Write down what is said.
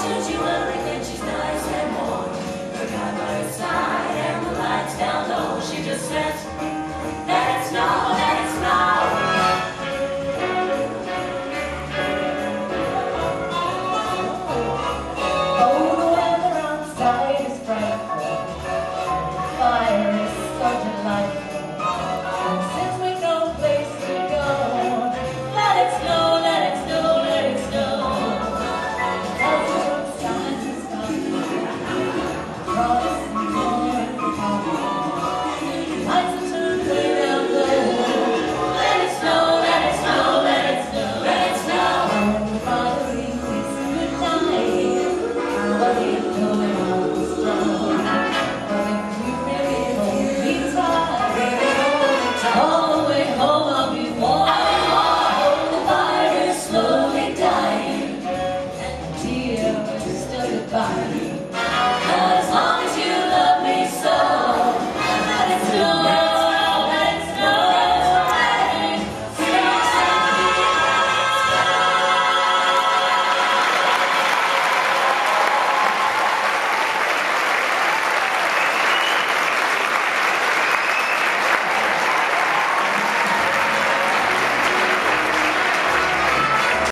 should you